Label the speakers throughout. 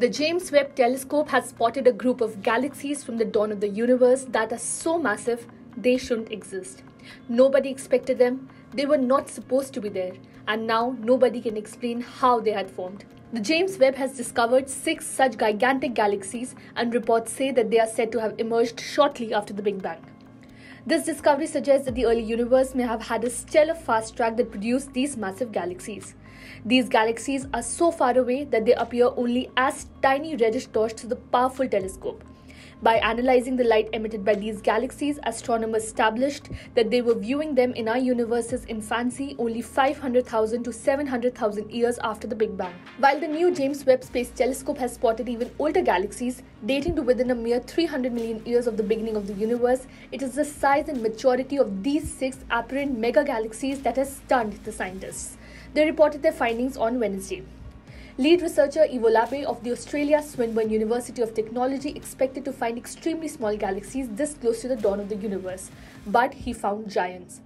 Speaker 1: The James Webb Telescope has spotted a group of galaxies from the dawn of the universe that are so massive they shouldn't exist. Nobody expected them, they were not supposed to be there, and now nobody can explain how they had formed. The James Webb has discovered six such gigantic galaxies, and reports say that they are said to have emerged shortly after the Big Bang. This discovery suggests that the early universe may have had a stellar fast track that produced these massive galaxies. These galaxies are so far away that they appear only as tiny reddish dots to the powerful telescope. By analyzing the light emitted by these galaxies, astronomers established that they were viewing them in our universe's infancy only 500,000 to 700,000 years after the Big Bang. While the new James Webb Space Telescope has spotted even older galaxies, dating to within a mere 300 million years of the beginning of the universe, it is the size and maturity of these six apparent mega galaxies that has stunned the scientists. They reported their findings on Wednesday. Lead researcher Ivo Labbé of the Australia Swinburne University of Technology expected to find extremely small galaxies this close to the dawn of the universe, but he found giants.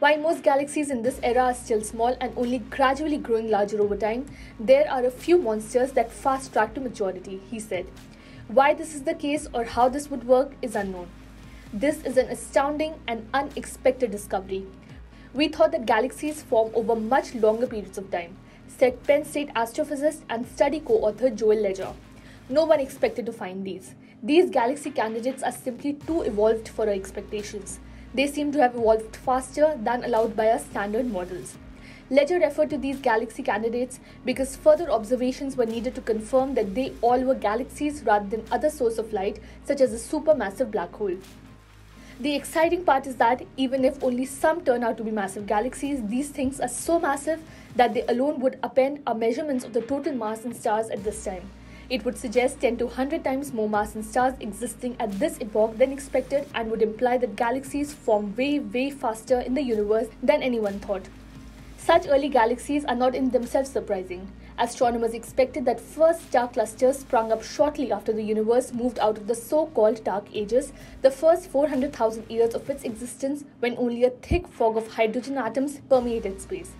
Speaker 1: While most galaxies in this era are still small and only gradually growing larger over time, there are a few monsters that fast track to maturity, he said. Why this is the case or how this would work is unknown. This is an astounding and unexpected discovery. We thought that galaxies form over much longer periods of time, said Penn State astrophysicist and study co author Joel Leja. No one expected to find these. These galaxy candidates are simply too evolved for our expectations. They seem to have evolved faster than allowed by our standard models. Leja referred to these galaxy candidates because further observations were needed to confirm that they all were galaxies rather than other source of light such as a supermassive black hole. The exciting part is that even if only some turn out to be massive galaxies, these things are so massive that they alone would append our measurements of the total mass in stars at this time. It would suggest 10 to 100 times more mass in stars existing at this epoch than expected and would imply that galaxies form way, way faster in the universe than anyone thought. Such early galaxies are not in themselves surprising. Astronomers expected that first star clusters sprung up shortly after the universe moved out of the so called Dark Ages, the first 400,000 years of its existence when only a thick fog of hydrogen atoms permeated space.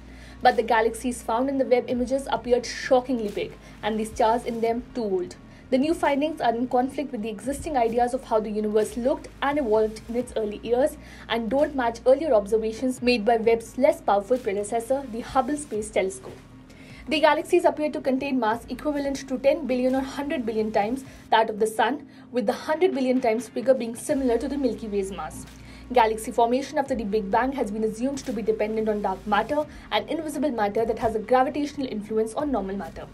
Speaker 1: But the galaxies found in the Webb images appeared shockingly big, and the stars in them too old. The new findings are in conflict with the existing ideas of how the universe looked and evolved in its early years and don't match earlier observations made by Webb's less powerful predecessor, the Hubble Space Telescope. The galaxies appear to contain mass equivalent to 10 billion or 100 billion times that of the Sun, with the 100 billion times figure being similar to the Milky Way's mass. Galaxy formation after the Big Bang has been assumed to be dependent on dark matter, an invisible matter that has a gravitational influence on normal matter.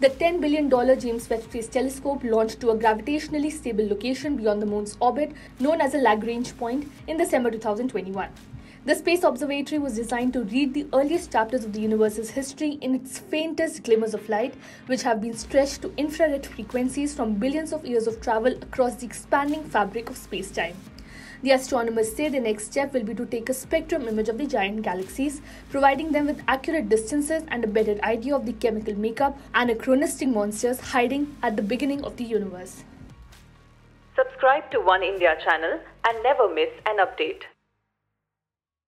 Speaker 1: The $10 billion James Webb Space Telescope launched to a gravitationally stable location beyond the Moon's orbit, known as a Lagrange point, in December 2021. The Space Observatory was designed to read the earliest chapters of the universe's history in its faintest glimmers of light, which have been stretched to infrared frequencies from billions of years of travel across the expanding fabric of space time. The astronomers say the next step will be to take a spectrum image of the giant galaxies, providing them with accurate distances and a better idea of the chemical makeup and anachronistic monsters hiding at the beginning of the universe.
Speaker 2: Subscribe to Oneindia channel and never miss an update.